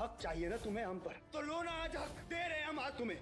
हक चाहिए ना तुम्हें हम पर। तो लो ना आज हक दे रहे हम आज तुम्हें।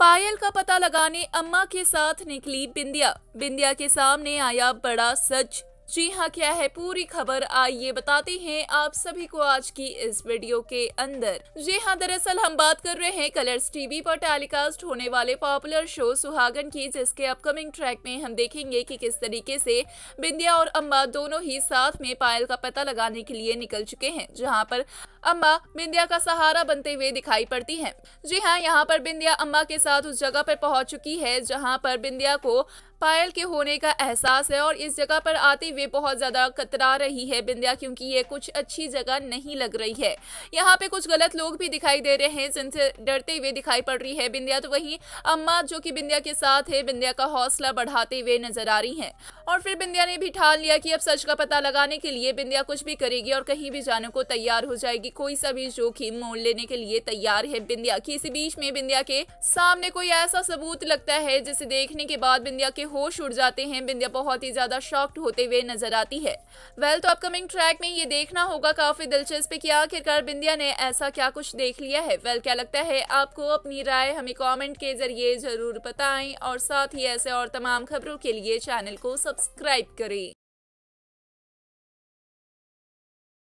पायल का पता लगाने अम्मा के साथ निकली बिंदिया। बिंदिया के सामने आया बड़ा सच। जी हाँ क्या है? पूरी खबर आइए बताते हैं आप सभी को आज की इस वीडियो के अंदर। जी हाँ दरअसल हम बात कर रहे हैं कलर्स टीवी पर टेलीकास्ट होने वाले पॉपुलर शो सुहागन की, जिसके अपकमिंग ट्रैक में हम देखेंगे कि किस तरीके से बिंदिया और अम्बा दोनों ही साथ में पायल का पता लगाने के लिए निकल चुके हैं, जहाँ पर अम्बा बिंदिया का सहारा बनते हुए दिखाई पड़ती है। जी हाँ यहाँ पर बिंदिया अम्बा के साथ उस जगह पर पहुँच चुकी है, जहाँ पर बिंदिया को पायल के होने का एहसास है और इस जगह पर आते हुए बहुत ज़्यादा कतरा रही है बिंदिया क्योंकि ये कुछ अच्छी जगह नहीं लग रही है। यहाँ पे कुछ गलत लोग भी दिखाई दे रहे हैं जिनसे डरते हुए दिखाई पड़ रही है। बिंदिया तो वहीं अम्मा जो कि बिंदिया के साथ है, बिंदिया का हौसला बढ़ाते हुए नज़र आ रही है। और फिर बिंदिया ने भी ठान लिया कि अब सच का पता लगाने के लिए बिंदिया कुछ भी करेगी और कहीं भी जाने को तैयार हो जाएगी। कोई सा भी जोखिम मोल लेने के लिए तैयार है बिंदिया। की इसी बीच में बिंदिया के सामने कोई ऐसा सबूत लगता है जिसे देखने के बाद बिंदिया के होश उड़ जाते हैं। बिंदिया बहुत ही ज़्यादा शॉक्ड होते हुए नज़र आती है। वेल well, तो अपकमिंग ट्रैक में ये देखना होगा काफ़ी दिलचस्प कि आखिरकार बिंदिया ने ऐसा क्या कुछ देख लिया है। वेल well, क्या लगता है आपको अपनी राय हमें कॉमेंट के ज़रिए ज़रूर बताएँ और साथ ही ऐसे और तमाम खबरों के लिए चैनल को सब्सक्राइब करें।